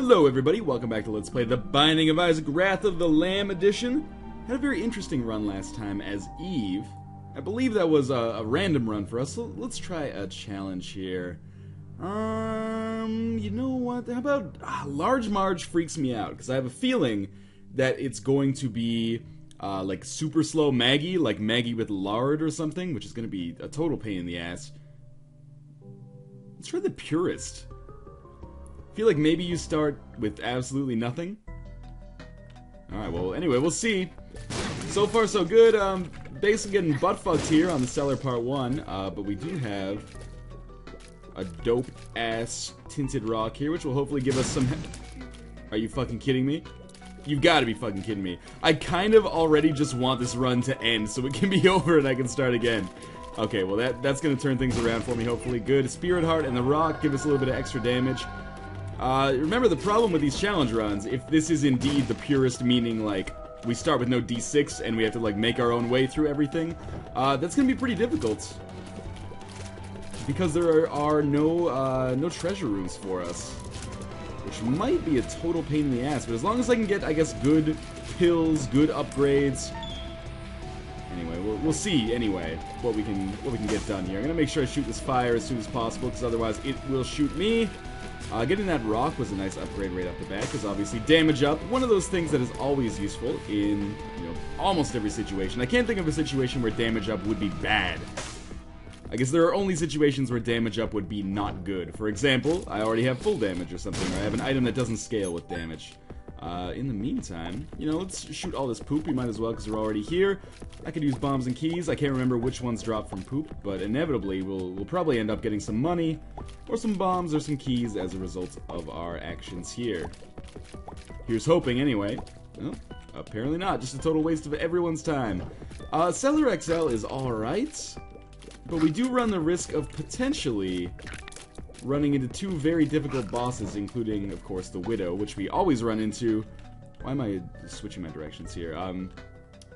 Hello, everybody. Welcome back to Let's Play The Binding of Isaac Wrath of the Lamb edition. Had a very interesting run last time as Eve. I believe that was a, a random run for us, so let's try a challenge here. Um, you know what? How about ah, Large Marge freaks me out because I have a feeling that it's going to be uh, like super slow Maggie, like Maggie with lard or something, which is going to be a total pain in the ass. Let's try the purist. Feel like maybe you start with absolutely nothing. Alright, well, anyway, we'll see. So far, so good. Um, basically getting butt fucked here on the cellar part one, uh, but we do have a dope ass tinted rock here, which will hopefully give us some. Are you fucking kidding me? You've got to be fucking kidding me. I kind of already just want this run to end so it can be over and I can start again. Okay, well that that's gonna turn things around for me, hopefully. Good. Spirit Heart and the Rock give us a little bit of extra damage. Uh, remember the problem with these challenge runs, if this is indeed the purist meaning, like, we start with no d6 and we have to, like, make our own way through everything, uh, that's gonna be pretty difficult. Because there are, are no, uh, no treasure rooms for us. Which might be a total pain in the ass, but as long as I can get, I guess, good pills, good upgrades, Anyway, we'll, we'll see, anyway, what we can what we can get done here. I'm gonna make sure I shoot this fire as soon as possible, because otherwise it will shoot me. Uh, getting that rock was a nice upgrade right off the bat, because obviously damage up, one of those things that is always useful in, you know, almost every situation. I can't think of a situation where damage up would be bad. I guess there are only situations where damage up would be not good. For example, I already have full damage or something, or I have an item that doesn't scale with damage. Uh, in the meantime, you know, let's shoot all this poop. We might as well because we're already here. I could use bombs and keys. I can't remember which ones drop from poop, but inevitably we'll, we'll probably end up getting some money, or some bombs, or some keys as a result of our actions here. Here's hoping, anyway. Well, apparently not. Just a total waste of everyone's time. Uh, Cellar XL is alright, but we do run the risk of potentially running into two very difficult bosses, including, of course, the Widow, which we always run into. Why am I switching my directions here? Um,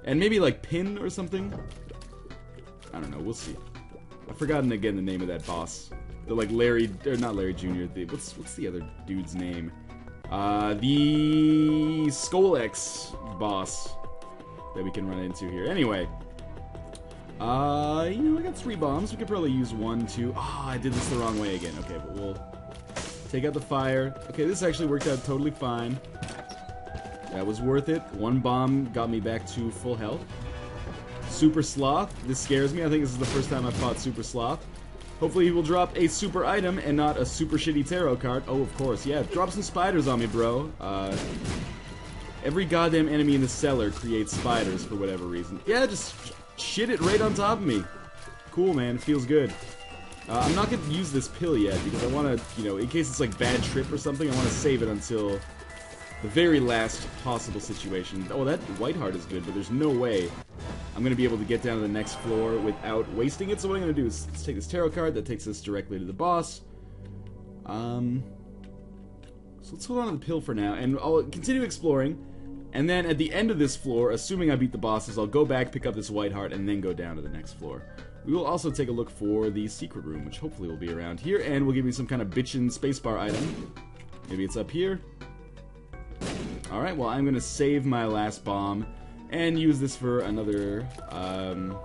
and maybe like Pin or something? I don't know, we'll see. I've forgotten again the name of that boss. The like Larry, or not Larry Jr., the, what's, what's the other dude's name? Uh, the Scolex boss that we can run into here. Anyway, uh, you know, I got three bombs. We could probably use one, two. Ah, oh, I did this the wrong way again. Okay, but we'll take out the fire. Okay, this actually worked out totally fine. That was worth it. One bomb got me back to full health. Super Sloth. This scares me. I think this is the first time I've fought Super Sloth. Hopefully he will drop a super item and not a super shitty tarot card. Oh, of course. Yeah, drop some spiders on me, bro. Uh, every goddamn enemy in the cellar creates spiders for whatever reason. Yeah, just shit it right on top of me. Cool, man. Feels good. Uh, I'm not going to use this pill yet because I want to, you know, in case it's like bad trip or something, I want to save it until the very last possible situation. Oh, that white heart is good, but there's no way I'm going to be able to get down to the next floor without wasting it. So what I'm going to do is take this tarot card that takes us directly to the boss. Um, so let's hold on to the pill for now, and I'll continue exploring. And then at the end of this floor, assuming I beat the bosses, I'll go back, pick up this white heart, and then go down to the next floor. We will also take a look for the secret room, which hopefully will be around here, and will give me some kind of bitchin' spacebar item. Maybe it's up here. Alright, well, I'm to save my last bomb and use this for another um,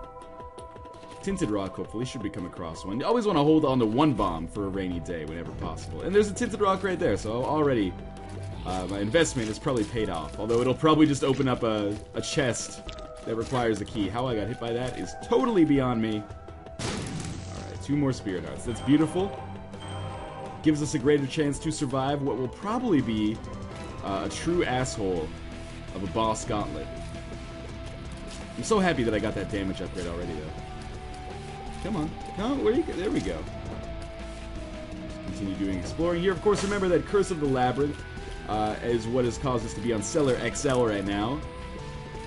tinted rock, hopefully. Should we come across one. You always want to hold on to one bomb for a rainy day whenever possible. And there's a tinted rock right there, so already uh, my investment is probably paid off. Although it'll probably just open up a, a chest that requires a key. How I got hit by that is totally beyond me. Alright, two more spirit hearts. That's beautiful. Gives us a greater chance to survive what will probably be uh, a true asshole of a boss gauntlet. I'm so happy that I got that damage upgrade already, though. Come on. Come on, where you go? There we go. Continue doing exploring here. Of course, remember that Curse of the Labyrinth uh, is what has caused us to be on Cellar XL right now.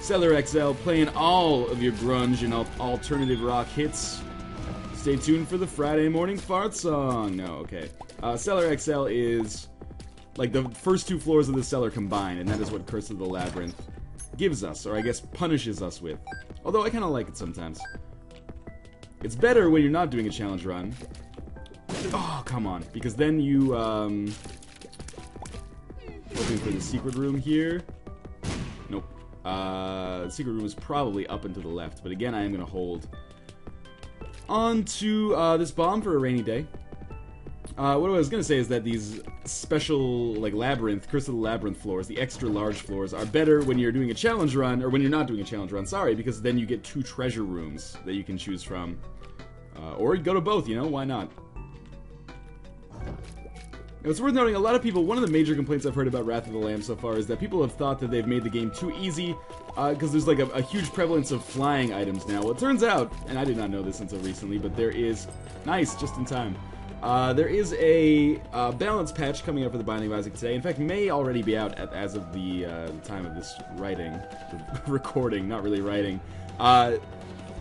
Cellar XL playing all of your grunge and alternative rock hits. Stay tuned for the Friday morning fart song. No, okay. Uh, Cellar XL is like the first two floors of the cellar combined, and that is what Curse of the Labyrinth gives us, or I guess punishes us with. Although I kind of like it sometimes. It's better when you're not doing a challenge run. Oh, come on. Because then you, um, looking for the secret room here. Nope. Uh, the secret room is probably up and to the left, but again, I am going to hold on to uh, this bomb for a rainy day. Uh, what I was gonna say is that these special, like, labyrinth, Curse of the Labyrinth floors, the extra large floors, are better when you're doing a challenge run, or when you're not doing a challenge run, sorry, because then you get two treasure rooms that you can choose from. Uh, or go to both, you know, why not? Now, it's worth noting, a lot of people, one of the major complaints I've heard about Wrath of the Lamb so far is that people have thought that they've made the game too easy, because uh, there's like a, a, huge prevalence of flying items now. Well, it turns out, and I did not know this until recently, but there is, nice, just in time, uh, there is a uh, balance patch coming up for the Binding of Isaac today. In fact, may already be out at, as of the, uh, the, time of this writing, recording, not really writing.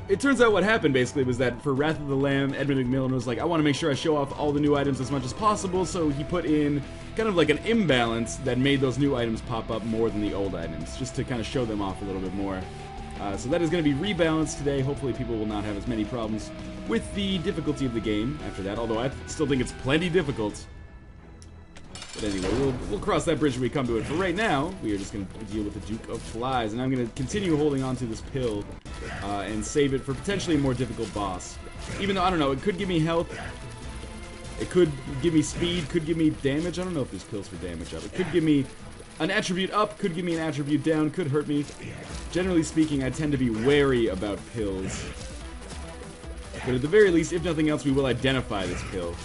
It turns out what happened basically was that for Wrath of the Lamb, Edmund McMillen was like, I want to make sure I show off all the new items as much as possible, so he put in kind of like an imbalance that made those new items pop up more than the old items, just to kind of show them off a little bit more. Uh, so that is going to be rebalanced today. Hopefully, people will not have as many problems with the difficulty of the game after that, although I still think it's plenty difficult. But anyway, we'll, we'll cross that bridge when we come to it. For right now, we are just going to deal with the Duke of Flies, and I'm going to continue holding on to this pill uh, and save it for potentially a more difficult boss. Even though, I don't know, it could give me health. It could give me speed, could give me damage. I don't know if there's pills for damage up. It could give me an attribute up, could give me an attribute down, could hurt me. Generally speaking, I tend to be wary about pills. But at the very least, if nothing else, we will identify this pill.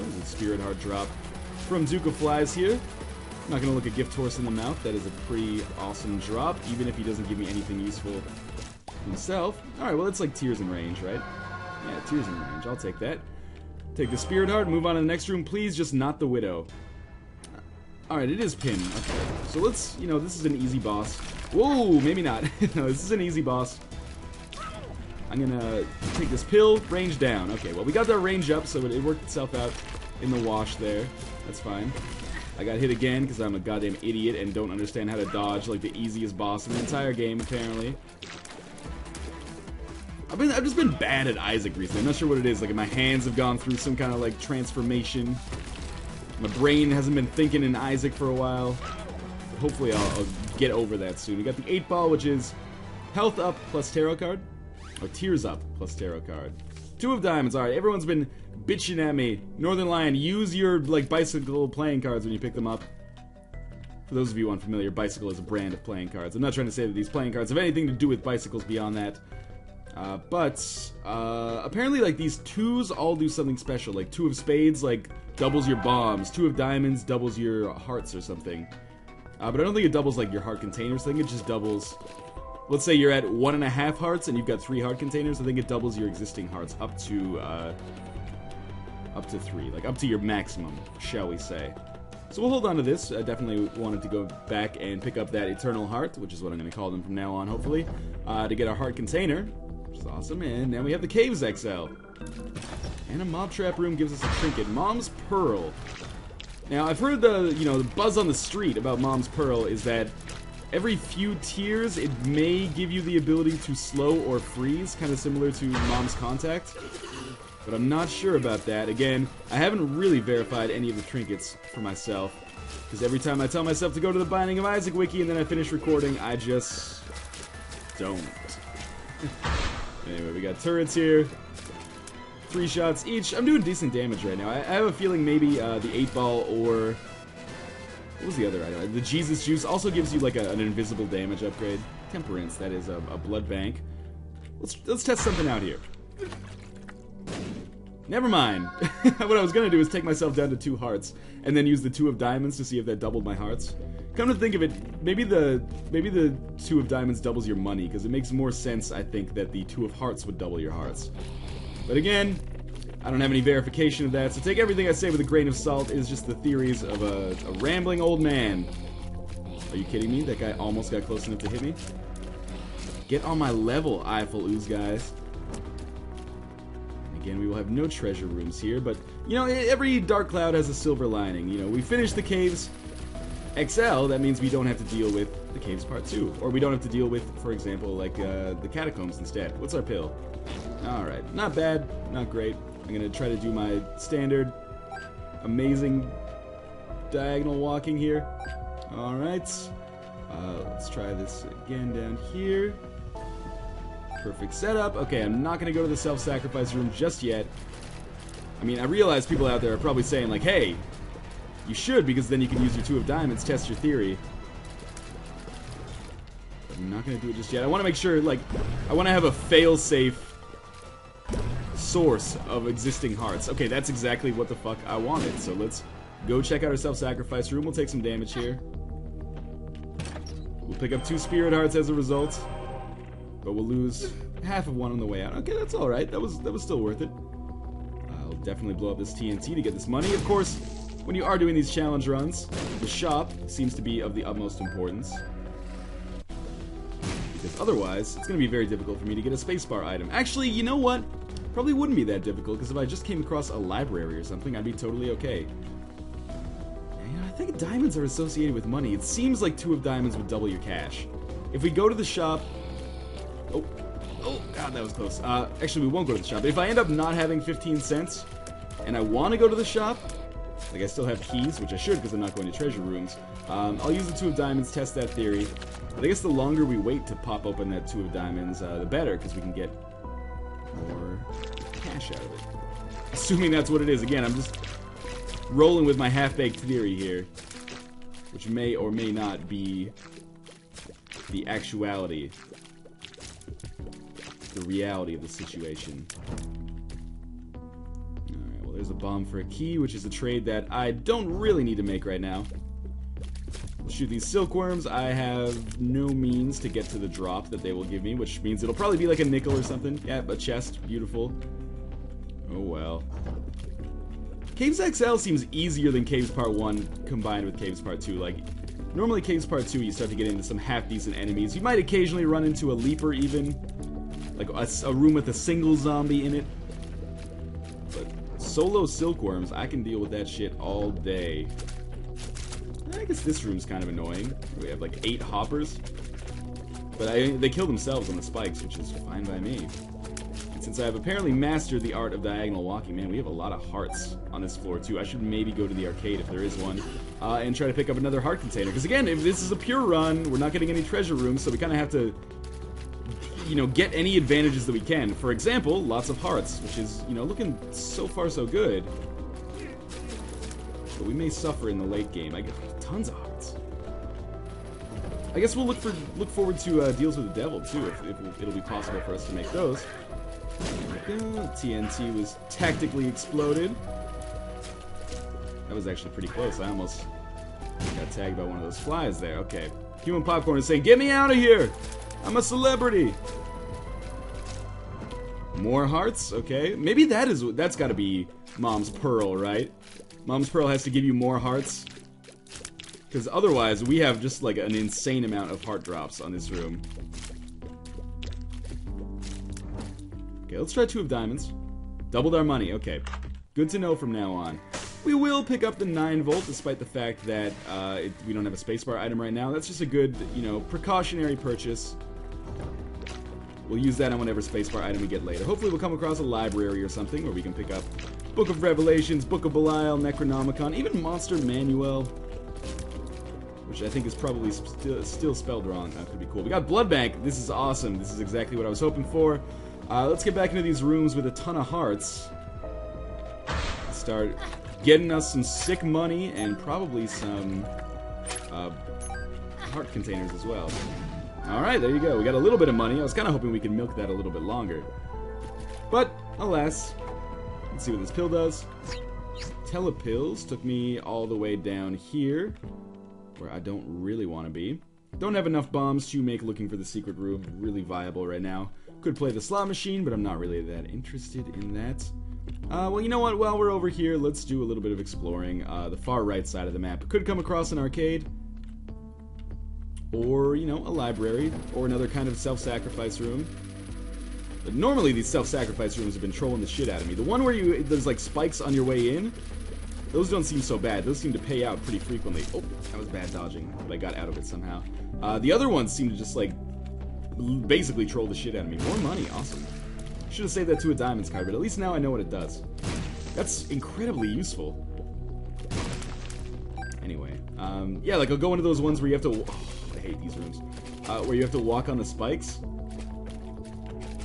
Okay. Well, a Spirit Heart drop from Duke of Flies here. I'm not going to look a Gift Horse in the mouth. That is a pretty awesome drop, even if he doesn't give me anything useful himself. Alright, well, it's like Tears in range, right? Yeah, Tears in range. I'll take that. Take the Spirit Heart, move on to the next room. Please, just not the Widow. Alright, it is Pin. Okay. So let's, you know, this is an easy boss. Whoa, maybe not. no, this is an easy boss. I'm gonna take this pill, range down. Okay, well, we got that range up, so it, it worked itself out in the wash there. That's fine. I got hit again because I'm a goddamn idiot and don't understand how to dodge like the easiest boss in the entire game, apparently. I've been I've just been bad at Isaac recently. I'm not sure what it is. Like my hands have gone through some kind of like transformation. My brain hasn't been thinking in Isaac for a while. Hopefully I'll, I'll get over that soon. We got the 8 ball, which is health up plus tarot card. Or tears up plus tarot card. Two of diamonds. Alright, everyone's been bitching at me. Northernlion, use your like bicycle playing cards when you pick them up. For those of you unfamiliar, bicycle is a brand of playing cards. I'm not trying to say that these playing cards have anything to do with bicycles beyond that. Uh, but uh, apparently, like these twos all do something special. Like two of spades, like doubles your bombs. Two of diamonds doubles your hearts or something. Uh, but I don't think it doubles like your heart containers. I think it just doubles let's say you're at one and a half hearts and you've got three heart containers, I think it doubles your existing hearts up to uh, up to three, like up to your maximum, shall we say. So we'll hold on to this. I definitely wanted to go back and pick up that Eternal Heart, which is what I'm going to call them from now on, hopefully, uh, to get our heart container, which is awesome. And now we have the Caves XL. And a mob trap room gives us a trinket. Mom's Pearl. Now, I've heard the, you know, the buzz on the street about Mom's Pearl is that Every few tears, it may give you the ability to slow or freeze, kind of similar to Mom's Contact. But I'm not sure about that. Again, I haven't really verified any of the trinkets for myself. Because every time I tell myself to go to the Binding of Isaac wiki and then I finish recording, I just don't. anyway, we got turrets here. Three shots each. I'm doing decent damage right now. I, I have a feeling maybe uh, the 8 ball or what was the other item? The Jesus Juice also gives you like a, an invisible damage upgrade. Temperance, that is a, a blood bank. Let's let's test something out here. Never mind. what I was gonna do is take myself down to two hearts and then use the two of diamonds to see if that doubled my hearts. Come to think of it, maybe the maybe the two of diamonds doubles your money because it makes more sense, I think, that the two of hearts would double your hearts. But again, I don't have any verification of that, so take everything I say with a grain of salt. It is just the theories of a, a rambling old man. Are you kidding me? That guy almost got close enough to hit me? Get on my level, Eiffel Ooze guys. Again, we will have no treasure rooms here, but, you know, every dark cloud has a silver lining. You know, we finished the caves. XL, that means we don't have to deal with the caves part 2. Or we don't have to deal with, for example, like, uh, the catacombs instead. What's our pill? Alright, not bad, not great. I'm gonna try to do my standard amazing diagonal walking here. Alright. Uh, let's try this again down here. Perfect setup. Okay, I'm not to go to the self-sacrifice room just yet. I mean, I realize people out there are probably saying, like, hey, you should, because then you can use your two of diamonds, test your theory. But I'm not to do it just yet. I want to make sure, like, I want to have a fail-safe source of existing hearts. Okay, that's exactly what the fuck I wanted. So let's go check out our self-sacrifice room. We'll take some damage here. We'll pick up two spirit hearts as a result. But we'll lose half of one on the way out. Okay, that's alright. That was that was still worth it. I'll definitely blow up this TNT to get this money. Of course, when you are doing these challenge runs, the shop seems to be of the utmost importance. Because otherwise, it's going to be very difficult for me to get a spacebar item. Actually, you know what? Probably wouldn't be that difficult, because if I just came across a library or something, I'd be totally okay. And I think diamonds are associated with money. It seems like two of diamonds would double your cash. If we go to the shop... Oh, oh, god, that was close. Uh, actually, we won't go to the shop. If I end up not having 15 cents, and I want to go to the shop, like I still have keys, which I should because I'm not going to treasure rooms, um, I'll use the two of diamonds, test that theory. But I guess the longer we wait to pop open that two of diamonds, uh, the better, because we can get more cash out of it. Assuming that's what it is. Again, I'm just rolling with my half-baked theory here, which may or may not be the actuality, the reality of the situation. Alright, well there's a bomb for a key, which is a trade that I don't really need to make right now. Shoot these silkworms. I have no means to get to the drop that they will give me, which means it'll probably be like a nickel or something. Yeah, a chest. Beautiful. Oh well. Caves XL seems easier than Caves Part 1 combined with Caves Part 2. Like, normally Caves Part 2 you start to get into some half-decent enemies. You might occasionally run into a Leaper even. Like a, a room with a single zombie in it. But solo silkworms, I can deal with that shit all day. I guess this room's kind of annoying. We have like eight hoppers. But I, they kill themselves on the spikes, which is fine by me. And since I have apparently mastered the art of diagonal walking, man, we have a lot of hearts on this floor too. I should maybe go to the arcade if there is one, uh, and try to pick up another heart container. Because again, if this is a pure run, we're not getting any treasure rooms, so we kind of have to, you know, get any advantages that we can. For example, lots of hearts, which is, you know, looking so far so good. But we may suffer in the late game. I tons of hearts. I guess we'll look for look forward to uh, deals with the devil too, if, if, it'll be possible for us to make those. TNT was tactically exploded. That was actually pretty close. I almost got tagged by one of those flies there. Okay. Human Popcorn is saying, Get me out of here! I'm a celebrity! More hearts? Okay. Maybe that is that's gotta be Mom's Pearl, right? Mom's Pearl has to give you more hearts. Because otherwise, we have just like an insane amount of heart drops on this room. Okay, let's try two of diamonds. Doubled our money, okay. Good to know from now on. We will pick up the 9 volt despite the fact that uh, it, we don't have a spacebar item right now. That's just a good, you know, precautionary purchase. We'll use that on whatever spacebar item we get later. Hopefully we'll come across a library or something where we can pick up Book of Revelations, Book of Belial, Necronomicon, even Monster Manual. Which I think is probably st still spelled wrong. That could be cool. We got Blood Bank. This is awesome. This is exactly what I was hoping for. Uh, let's get back into these rooms with a ton of hearts. Start getting us some sick money and probably some uh, heart containers as well. Alright, there you go. We got a little bit of money. I was kind of hoping we could milk that a little bit longer. But, alas. Let's see what this pill does. Telepills took me all the way down here, where I don't really want to be. Don't have enough bombs to make looking for the secret room really viable right now. Could play the slot machine, but I'm not really that interested in that. Uh, well, you know what? While we're over here, let's do a little bit of exploring. Uh, the far right side of the map. Could come across an arcade. Or, you know, a library. Or another kind of self-sacrifice room. But normally these self-sacrifice rooms have been trolling the shit out of me. The one where you there's like spikes on your way in, those don't seem so bad. Those seem to pay out pretty frequently. Oh, that was bad dodging, but I got out of it somehow. Uh, the other ones seem to just like basically troll the shit out of me. More money, awesome. Should have saved that to a diamonds card, but at least now I know what it does. That's incredibly useful. Anyway, um, yeah, like I'll go into those ones where you have to. Oh, I hate these rooms. Uh, where you have to walk on the spikes,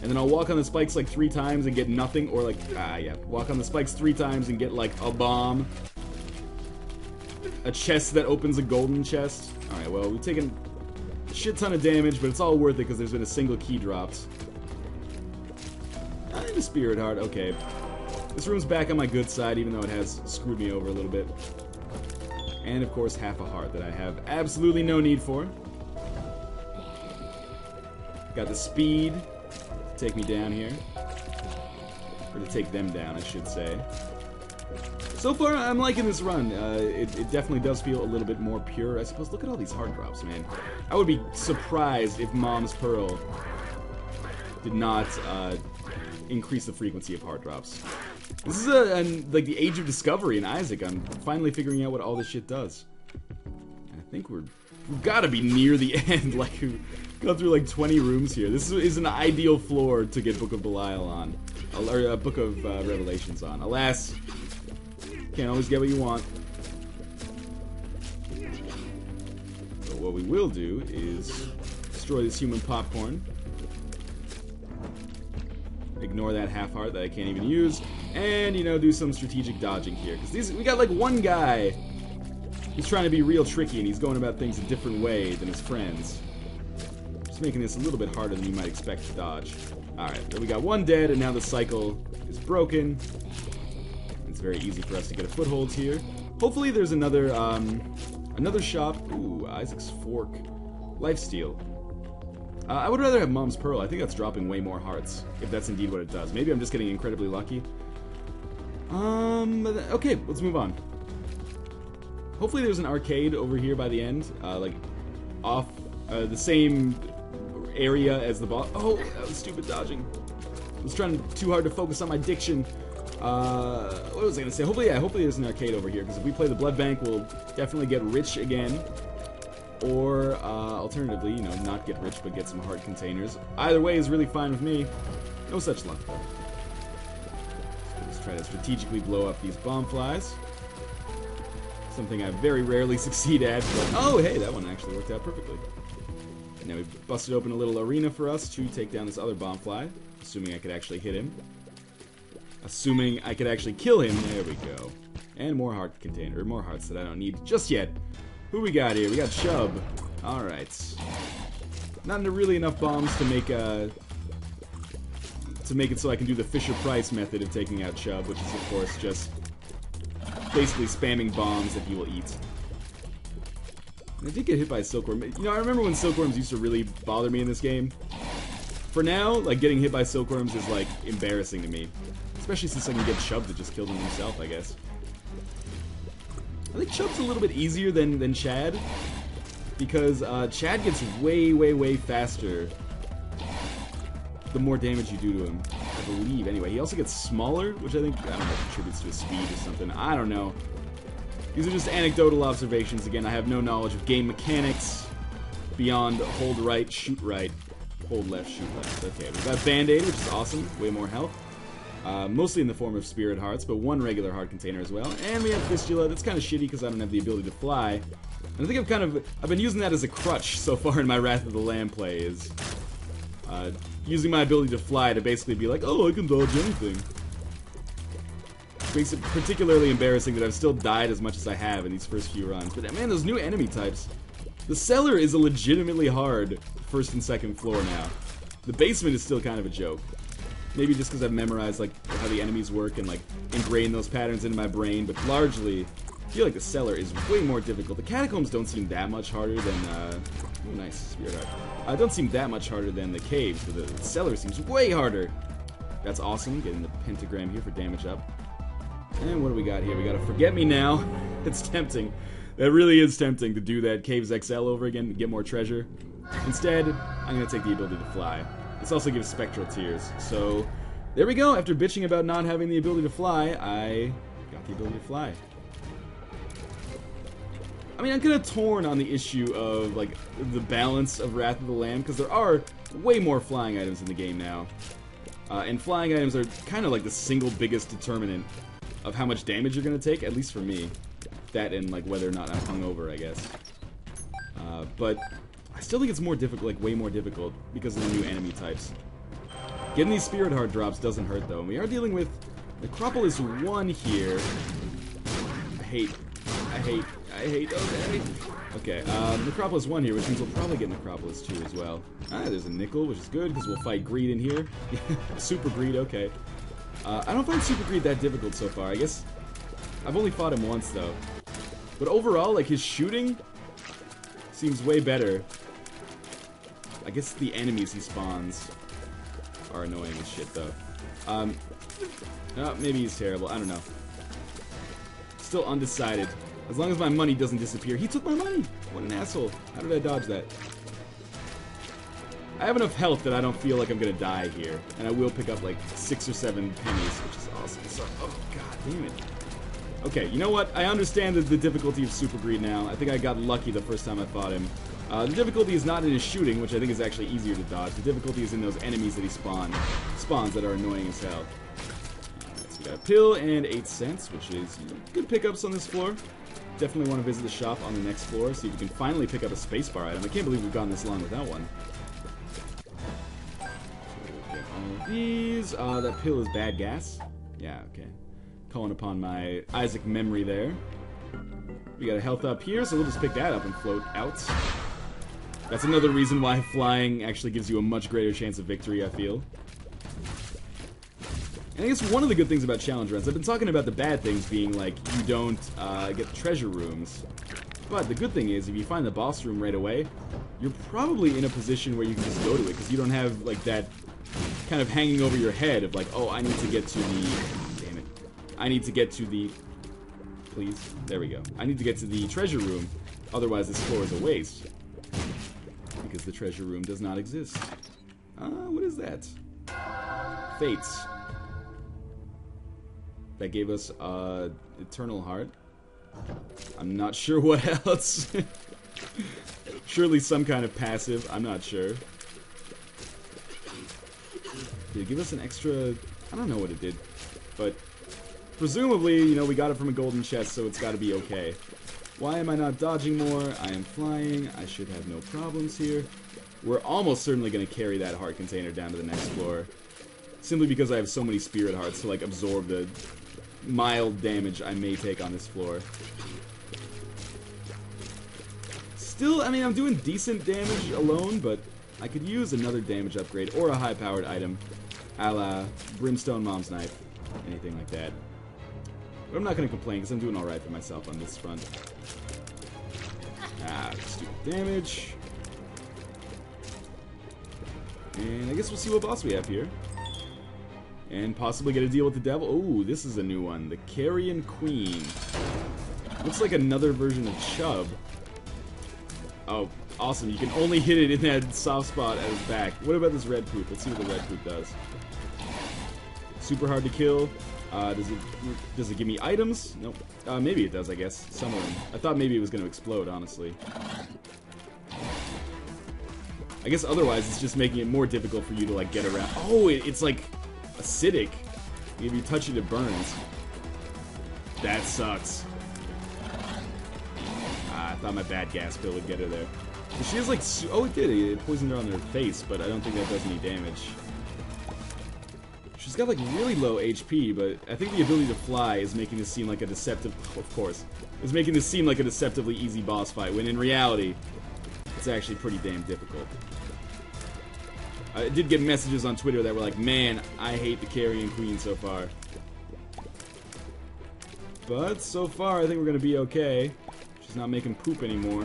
and then I'll walk on the spikes like three times and get nothing, or like ah yeah, walk on the spikes three times and get like a bomb, a chest that opens a golden chest. All right, well we've taken a shit ton of damage, but it's all worth it because there's been a single key dropped. And a spirit heart. Okay, this room's back on my good side, even though it has screwed me over a little bit. And of course, half a heart that I have absolutely no need for. Got the speed take me down here. Or to take them down, I should say. So far, I'm liking this run. Uh, it, it, definitely does feel a little bit more pure. I suppose, look at all these heart drops, man. I would be surprised if Mom's Pearl did not uh, increase the frequency of heart drops. This is a, an, like the age of discovery in Isaac. I'm finally figuring out what all this shit does. I think we're we've got to be near the end. like gone through like 20 rooms here. This is, an ideal floor to get Book of Belial on, or a uh, Book of uh, Revelations on. Alas, can't always get what you want. But what we will do is destroy this human popcorn ignore that half heart that I can't even use, and, you know, do some strategic dodging here. Because these we got, like, one guy He's trying to be real tricky, and he's going about things a different way than his friends. Making this a little bit harder than you might expect to dodge. Alright, we got one dead, and now the cycle is broken. It's very easy for us to get a foothold here. Hopefully there's another, um, another shop. Ooh, Isaac's Fork. Lifesteal. Uh, I would rather have Mom's Pearl. I think that's dropping way more hearts, if that's indeed what it does. Maybe I'm just getting incredibly lucky. Um, okay, let's move on. Hopefully there's an arcade over here by the end, uh, like, off uh, the same area as the boss. Oh, that was stupid dodging. I was trying too hard to focus on my diction. Uh, what was I gonna say? Hopefully, yeah, hopefully there's an arcade over here, because if we play the Blood Bank, we'll definitely get rich again. Or, uh, alternatively, you know, not get rich but get some heart containers. Either way is really fine with me. No such luck, though. let's try to strategically blow up these bomb flies. Something I very rarely succeed at, but oh, hey, that one actually worked out perfectly. Now we've busted open a little arena for us to take down this other bomb fly, assuming I could actually hit him. Assuming I could actually kill him. There we go. And more heart container, more hearts that I don't need just yet. Who we got here? We got Chub. Alright. Not really enough bombs to make uh to make it so I can do the Fisher-Price method of taking out Chub, which is of course just basically spamming bombs that he will eat. I did get hit by a silkworm. You know, I remember when silkworms used to really bother me in this game. For now, like, getting hit by silkworms is, like, embarrassing to me. Especially since I can get Chub to just kill them himself, I guess. I think Chub's a little bit easier than, than Chad. Because uh, Chad gets way, way, way faster the more damage you do to him. I believe, anyway. He also gets smaller, which I think, I don't know, contributes to his speed or something. I don't know. These are just anecdotal observations. Again, I have no knowledge of game mechanics beyond hold right, shoot right, hold left, shoot left. Okay, we've got Band-Aid, which is awesome. Way more health. Uh, mostly in the form of spirit hearts, but one regular heart container as well. And we have Fistula. That's kind of shitty because I don't have the ability to fly. And I think I've kind of I've been using that as a crutch so far in my Wrath of the Lamb play is uh, using my ability to fly to basically be like, oh, I can dodge anything. Makes it particularly embarrassing that I've still died as much as I have in these first few runs. But man, those new enemy types. The cellar is a legitimately hard first and second floor now. The basement is still kind of a joke. Maybe just because I've memorized like how the enemies work and like ingrained those patterns into my brain, but largely, I feel like the cellar is way more difficult. The catacombs don't seem that much harder than, uh, ooh, nice, spirit heart. Uh, don't seem that much harder than the caves, but the cellar seems way harder. That's awesome, getting the pentagram here for damage up. And what do we got here? We got a Forget Me Now. it's tempting. That really is tempting to do that Caves XL over again and get more treasure. Instead, I'm going to take the ability to fly. This also gives Spectral Tears. So, there we go. After bitching about not having the ability to fly, I got the ability to fly. I mean, I'm kind of torn on the issue of, like, the balance of Wrath of the Lamb, because there are way more flying items in the game now. Uh, and flying items are kind of like the single biggest determinant of how much damage you're going to take, at least for me. that and like whether or not I'm hungover, I guess. Uh, but I still think it's more difficult, like way more difficult, because of the new enemy types. Getting these Spirit Heart drops doesn't hurt though. And we are dealing with Necropolis 1 here. I hate, I hate, I hate, okay. Okay, uh, Necropolis 1 here, which means we'll probably get Necropolis 2 as well. Ah, there's a nickel, which is good, because we'll fight Greed in here. Super Greed, okay. Uh, I don't find Super Greed that difficult so far. I guess I've only fought him once, though. But overall, like, his shooting seems way better. I guess the enemies he spawns are annoying as shit, though. Um, oh, maybe he's terrible. I don't know. Still undecided. As long as my money doesn't disappear. He took my money! What an asshole. How did I dodge that? I have enough health that I don't feel like I'm gonna die here. And I will pick up like six or seven pennies, which is awesome. So, oh god damn it. Okay, you know what? I understand the, the difficulty of Super Greed now. I think I got lucky the first time I fought him. Uh, the difficulty is not in his shooting, which I think is actually easier to dodge. The difficulty is in those enemies that he spawn, spawns that are annoying as hell. Alright, so we got a pill and 8 cents, which is you know, good pickups on this floor. Definitely want to visit the shop on the next floor, see if we can finally pick up a spacebar item. I can't believe we've gone this long without one. These. Uh, that pill is bad gas. Yeah, okay. Calling upon my Isaac memory there. We got a health up here, so we'll just pick that up and float out. That's another reason why flying actually gives you a much greater chance of victory, I feel. And I guess one of the good things about challenge runs, I've been talking about the bad things being like you don't uh, get the treasure rooms. But the good thing is, if you find the boss room right away, you're probably in a position where you can just go to it, because you don't have like that kind of hanging over your head of like, oh, I need to get to the... Damn it. I need to get to the... Please. There we go. I need to get to the treasure room, otherwise this floor is a waste. Because the treasure room does not exist. Uh, what is that? Fates that gave us uh, Eternal Heart. I'm not sure what else. Surely some kind of passive, I'm not sure. Did it give us an extra... I don't know what it did. But presumably, you know, we got it from a golden chest, so it's got to be okay. Why am I not dodging more? I am flying. I should have no problems here. We're almost certainly going to carry that heart container down to the next floor. Simply because I have so many spirit hearts to, like, absorb the mild damage I may take on this floor. Still, I mean, I'm doing decent damage alone, but I could use another damage upgrade or a high-powered item, a la Brimstone Mom's Knife, anything like that. But I'm not going to complain, because I'm doing alright for myself on this front. Ah, stupid damage. And I guess we'll see what boss we have here. And possibly get a deal with the devil. Oh, this is a new one. The Carrion Queen. Looks like another version of Chub. Oh, awesome. You can only hit it in that soft spot at his back. What about this red poop? Let's see what the red poop does. Super hard to kill. Uh, does it does it give me items? Nope. Uh, maybe it does, I guess. Some of them. I thought maybe it was going to explode, honestly. I guess otherwise it's just making it more difficult for you to like get around. Oh, it, it's like acidic. If you touch it, it burns. That sucks. Ah, I thought my bad gas pill would get her there. She has like, oh it did, it poisoned her on her face, but I don't think that does any damage. She's got like really low HP, but I think the ability to fly is making this seem like a deceptive, of course, is making this seem like a deceptively easy boss fight, when in reality, it's actually pretty damn difficult. I did get messages on Twitter that were like, man, I hate the Carrion Queen so far. But so far, I think we're going to be okay. She's not making poop anymore.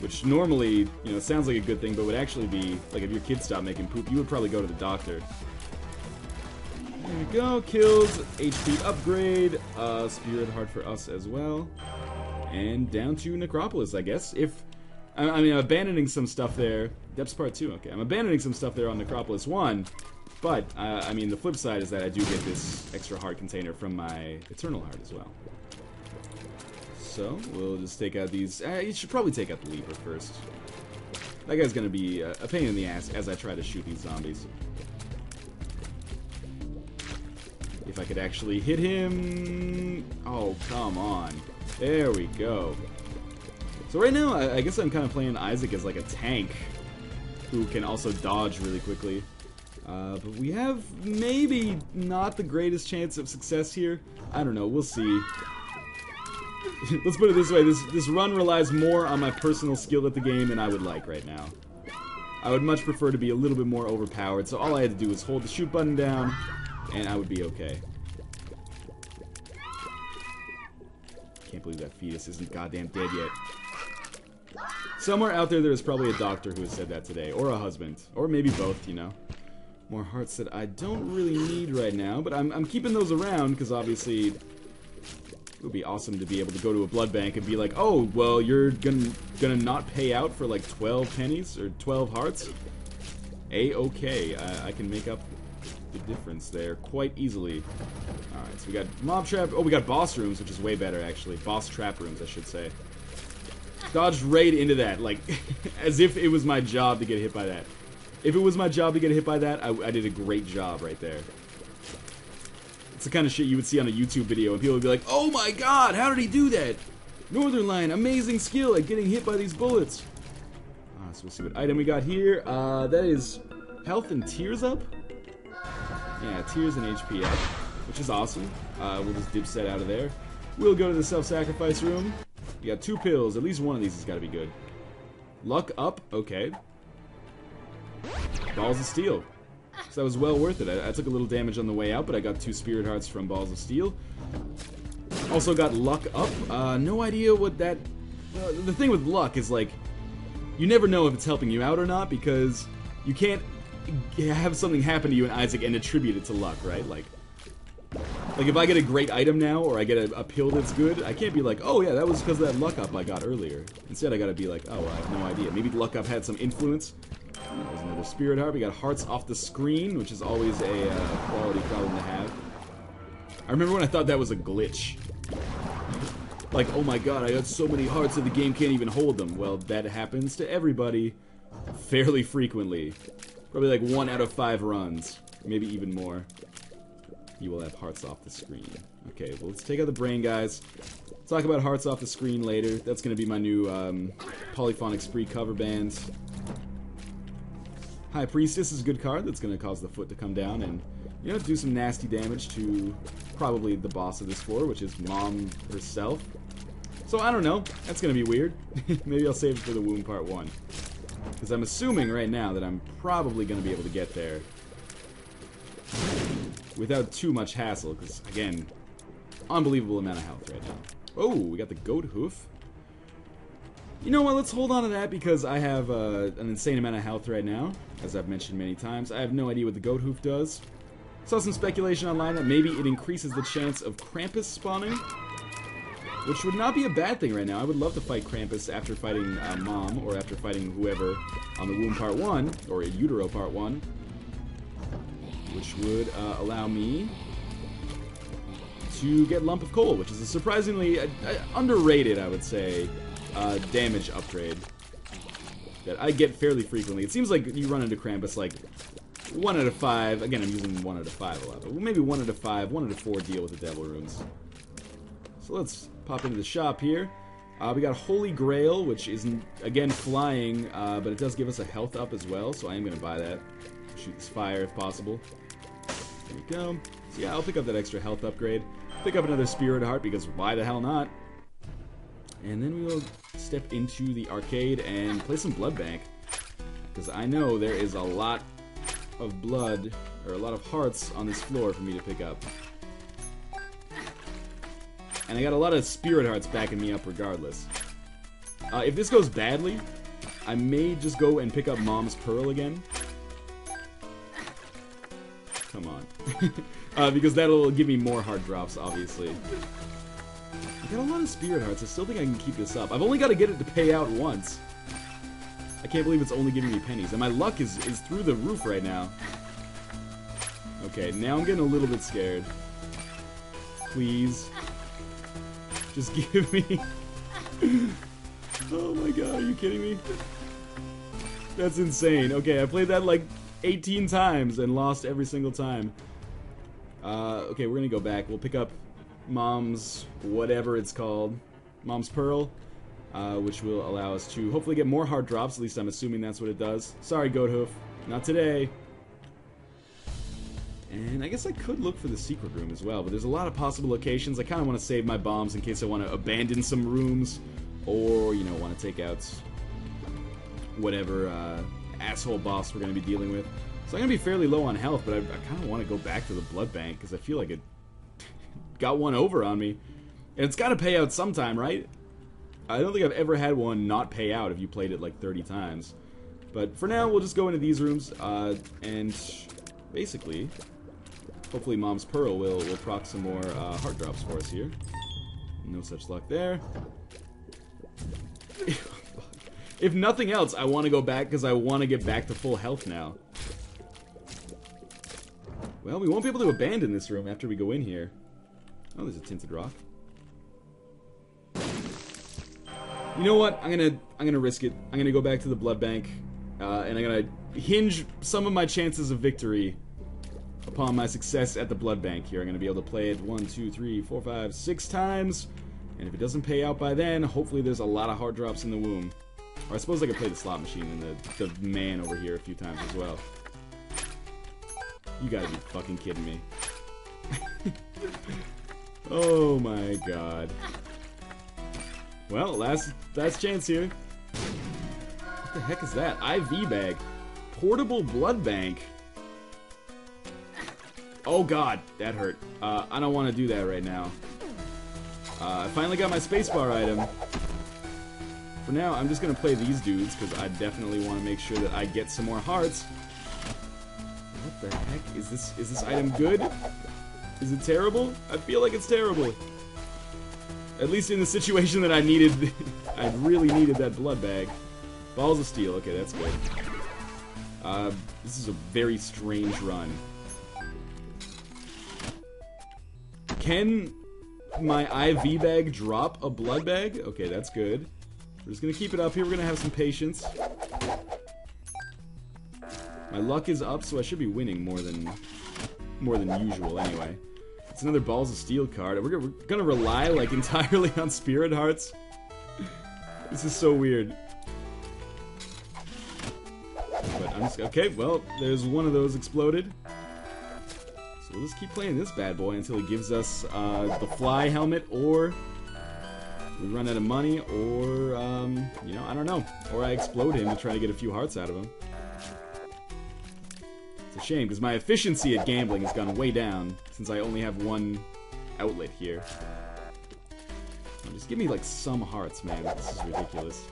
Which normally, you know, sounds like a good thing, but would actually be, like if your kid stopped making poop, you would probably go to the doctor. There we go, kills, HP upgrade, uh, Spirit Heart for us as well. And down to Necropolis, I guess. If, I, I mean, I'm abandoning some stuff there. Depths Part 2, okay. I'm abandoning some stuff there on Necropolis 1, but, uh, I mean, the flip side is that I do get this extra heart container from my Eternal Heart as well. So, we'll just take out these... Uh, you should probably take out the Leaper first. That guy's gonna be a, a pain in the ass as I try to shoot these zombies. If I could actually hit him... Oh, come on. There we go. So right now, I, I guess I'm kind of playing Isaac as like a tank who can also dodge really quickly. Uh, but we have maybe not the greatest chance of success here. I don't know. We'll see. Let's put it this way. This, this run relies more on my personal skill at the game than I would like right now. I would much prefer to be a little bit more overpowered, so all I had to do was hold the shoot button down, and I would be okay. Can't believe that fetus isn't goddamn dead yet. Somewhere out there, there is probably a doctor who has said that today, or a husband, or maybe both, you know. More hearts that I don't really need right now, but I'm, I'm keeping those around, because obviously it would be awesome to be able to go to a blood bank and be like, oh, well, you're gonna, gonna not pay out for like 12 pennies, or 12 hearts? A-okay, I, I can make up the difference there quite easily. Alright, so we got mob trap, oh, we got boss rooms, which is way better, actually. Boss trap rooms, I should say. Dodged right into that, like, as if it was my job to get hit by that. If it was my job to get hit by that, I, I did a great job right there. It's the kind of shit you would see on a YouTube video, and people would be like, Oh my god, how did he do that? Northernlion, amazing skill at getting hit by these bullets. Ah, so we'll see what item we got here. Uh, that is health and tears up? Yeah, tears and HP up, which is awesome. Uh, we'll just dip set out of there. We'll go to the self-sacrifice room. You got two pills. At least one of these has got to be good. Luck up. Okay. Balls of Steel. So that was well worth it. I, I, took a little damage on the way out, but I got two Spirit Hearts from Balls of Steel. Also got Luck up. Uh, no idea what that... Uh, the thing with Luck is, like, you never know if it's helping you out or not, because you can't have something happen to you and Isaac and attribute it to luck, right? Like, like if I get a great item now, or I get a, a pill that's good, I can't be like, oh yeah, that was because of that luck up I got earlier. Instead, I gotta be like, oh, well, I have no idea. Maybe luck up had some influence. There's another spirit heart. We got hearts off the screen, which is always a uh, quality problem to have. I remember when I thought that was a glitch. Like, oh my god, I got so many hearts that the game can't even hold them. Well, that happens to everybody fairly frequently. Probably like one out of five runs, maybe even more. You will have hearts off the screen. Okay, well let's take out the brain, guys. talk about hearts off the screen later. That's going to be my new um, Polyphonic Spree cover band. High Priestess is a good card that's going to cause the foot to come down and, you know, do some nasty damage to probably the boss of this floor, which is Mom herself. So I don't know. That's going to be weird. Maybe I'll save it for the womb part one. Because I'm assuming right now that I'm probably going to be able to get there without too much hassle, because, again, unbelievable amount of health right now. Oh, we got the goat hoof. You know what, let's hold on to that because I have uh, an insane amount of health right now, as I've mentioned many times. I have no idea what the goat hoof does. Saw some speculation online that maybe it increases the chance of Krampus spawning, which would not be a bad thing right now. I would love to fight Krampus after fighting uh, Mom, or after fighting whoever on the Womb Part 1, or Utero Part 1. Which would uh, allow me to get Lump of Coal, which is a surprisingly uh, uh, underrated, I would say, uh, damage upgrade that I get fairly frequently. It seems like you run into Krampus like one out of five. Again, I'm using one out of five a lot, but maybe one out of five, one out of four deal with the Devil Runes. So let's pop into the shop here. Uh, we got Holy Grail, which isn't, again, flying, uh, but it does give us a health up as well, so I am going to buy that. Shoot this fire if possible. There we go. So yeah, I'll pick up that extra health upgrade. Pick up another Spirit Heart, because why the hell not? And then we will step into the arcade and play some Blood Bank. Because I know there is a lot of blood, or a lot of hearts on this floor for me to pick up. And I got a lot of Spirit Hearts backing me up regardless. Uh, if this goes badly, I may just go and pick up Mom's Pearl again. Come on. uh, because that'll give me more heart drops, obviously. I got a lot of Spirit Hearts. I still think I can keep this up. I've only got to get it to pay out once. I can't believe it's only giving me pennies. And my luck is, is through the roof right now. Okay, now I'm getting a little bit scared. Please. Just give me... oh my god, are you kidding me? That's insane. Okay, I played that like 18 times and lost every single time. Uh, okay, we're gonna go back. We'll pick up Mom's whatever it's called. Mom's Pearl, uh, which will allow us to hopefully get more hard drops. At least I'm assuming that's what it does. Sorry, Goathoof. Not today. And I guess I could look for the secret room as well, but there's a lot of possible locations. I kind of want to save my bombs in case I want to abandon some rooms, or, you know, want to take out whatever uh, asshole boss we're going to be dealing with. So I'm going to be fairly low on health, but I, I kind of want to go back to the blood bank, because I feel like it got one over on me. And it's got to pay out sometime, right? I don't think I've ever had one not pay out if you played it like 30 times. But for now, we'll just go into these rooms, uh, and basically Hopefully Mom's Pearl will, will proc some more uh, heart drops for us here. No such luck there. if nothing else, I want to go back because I want to get back to full health now. Well, we won't be able to abandon this room after we go in here. Oh, there's a tinted rock. You know what? I'm gonna I'm gonna risk it. I'm gonna go back to the blood bank, uh, and I'm gonna hinge some of my chances of victory upon my success at the blood bank here. I'm going to be able to play it one, two, three, four, five, six times. And if it doesn't pay out by then, hopefully there's a lot of heart drops in the womb. Or I suppose I could play the slot machine and the, the man over here a few times as well. You gotta be fucking kidding me. oh my god. Well, last last chance here. What the heck is that? IV bag. Portable blood bank. Oh god, that hurt. Uh, I don't want to do that right now. Uh, I finally got my spacebar item. For now, I'm just gonna play these dudes, because I definitely want to make sure that I get some more hearts. What the heck? Is this, is this item good? Is it terrible? I feel like it's terrible. At least in the situation that I needed, I really needed that blood bag. Balls of steel, okay, that's good. Uh, this is a very strange run. Can my IV bag drop a blood bag? Okay, that's good. We're just gonna keep it up here. We're gonna have some patience. My luck is up, so I should be winning more than more than usual anyway. It's another Balls of Steel card. We're, we're gonna rely like entirely on Spirit Hearts. this is so weird. But I'm just okay. Well, there's one of those exploded we'll just keep playing this bad boy until he gives us uh, the fly helmet or we run out of money or, um, you know, I don't know. Or I explode him to try to get a few hearts out of him. It's a shame because my efficiency at gambling has gone way down since I only have one outlet here. Just give me like some hearts, man. This is ridiculous.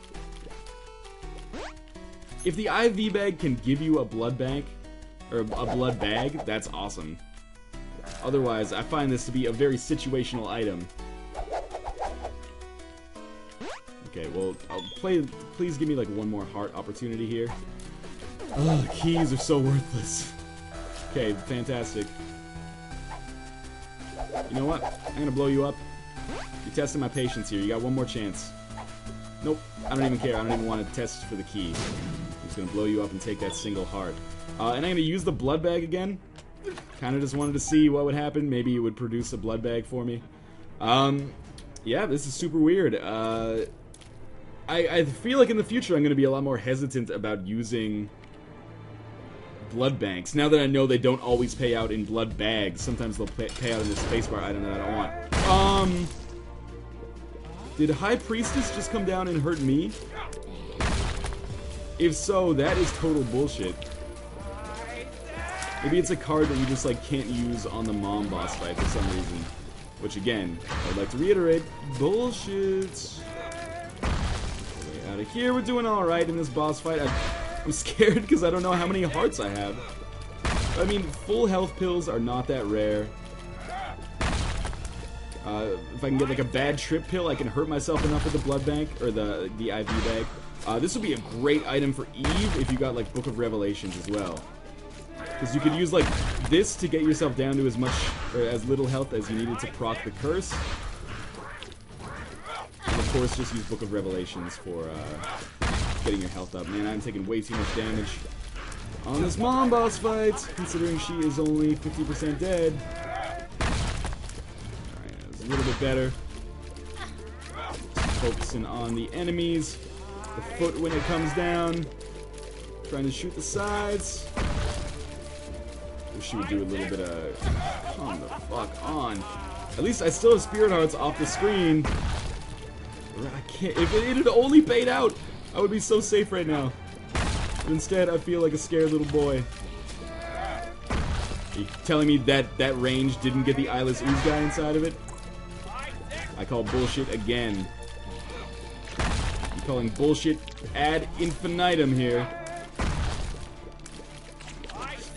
If the IV bag can give you a blood bank, or a blood bag, that's awesome. Otherwise, I find this to be a very situational item. Okay, well, I'll play. Please give me like one more heart opportunity here. Ugh, keys are so worthless. Okay, fantastic. You know what? I'm gonna blow you up. You're testing my patience here. You got one more chance. Nope. I don't even care. I don't even want to test for the key. I'm just gonna blow you up and take that single heart. Uh, and I'm gonna use the blood bag again. Kind of just wanted to see what would happen. Maybe it would produce a blood bag for me. Um, yeah, this is super weird. Uh, I, I feel like in the future I'm going to be a lot more hesitant about using blood banks. Now that I know they don't always pay out in blood bags, sometimes they'll pay, pay out in the spacebar item that I don't want. Um, did High Priestess just come down and hurt me? If so, that is total bullshit. Maybe it's a card that you just like can't use on the mom boss fight for some reason. Which again, I'd like to reiterate, bullshit. Way out of here, we're doing alright in this boss fight. I, I'm scared because I don't know how many hearts I have. I mean, full health pills are not that rare. Uh, if I can get like a bad trip pill, I can hurt myself enough with the blood bank, or the, the IV bag. Uh, this would be a great item for Eve if you got like Book of Revelations as well. Because you could use like this to get yourself down to as much or as little health as you needed to proc the curse. And of course just use Book of Revelations for uh, getting your health up. Man, I'm taking way too much damage on this mom boss fight, considering she is only 50% dead. Alright, a little bit better. focusing on the enemies, the foot when it comes down, trying to shoot the sides. Wish she would do a little bit of. Come the fuck on. At least I still have Spirit Hearts off the screen. I can't. If it had only paid out, I would be so safe right now. But instead, I feel like a scared little boy. Are you telling me that that range didn't get the Eyeless Ooze guy inside of it? I call bullshit again. I'm calling bullshit ad infinitum here.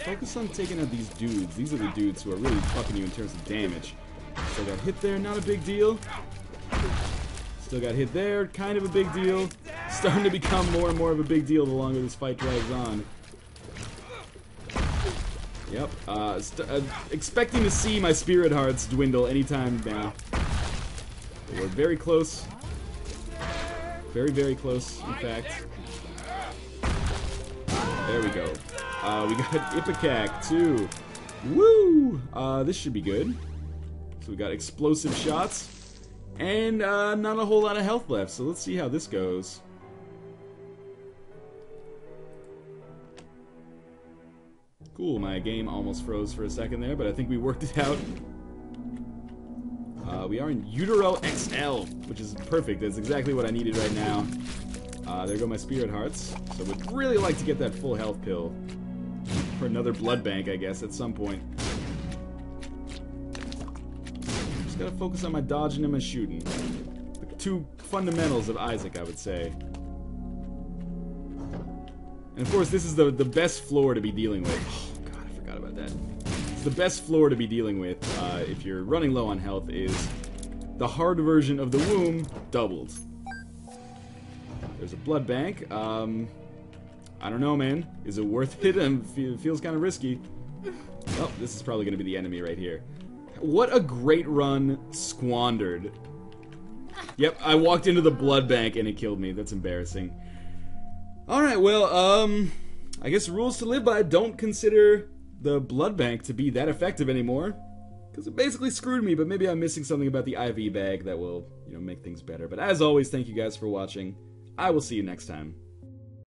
Focus on taking out these dudes. These are the dudes who are really fucking you in terms of damage. Still got hit there, not a big deal. Still got hit there, kind of a big deal. Starting to become more and more of a big deal the longer this fight drags on. Yep, uh, uh, expecting to see my spirit hearts dwindle anytime now. we're very close. Very, very close, in fact. There we go. Uh, we got Ipecac, too. Woo! Uh, this should be good. So we got explosive shots. And uh, not a whole lot of health left, so let's see how this goes. Cool, my game almost froze for a second there, but I think we worked it out. Uh, we are in Utero XL, which is perfect. That's exactly what I needed right now. Uh, there go my spirit hearts. So would really like to get that full health pill. For another blood bank, I guess, at some point. Just gotta focus on my dodging and my shooting. The two fundamentals of Isaac, I would say. And of course, this is the, the best floor to be dealing with. Oh, God, I forgot about that. It's the best floor to be dealing with uh, if you're running low on health is the hard version of the womb doubled. There's a blood bank. Um, I don't know, man. Is it worth it? it feels kind of risky. Oh, this is probably going to be the enemy right here. What a great run squandered. Yep, I walked into the blood bank and it killed me. That's embarrassing. Alright, well, um, I guess rules to live by don't consider the blood bank to be that effective anymore. Because it basically screwed me, but maybe I'm missing something about the IV bag that will, you know, make things better. But as always, thank you guys for watching. I will see you next time.